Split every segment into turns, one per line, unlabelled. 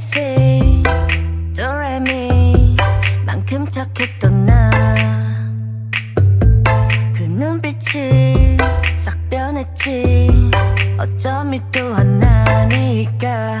미시 레미 만큼 착했던 나그 눈빛이 싹 변했지. 어쩜 이 또한 나니까.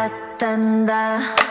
같단다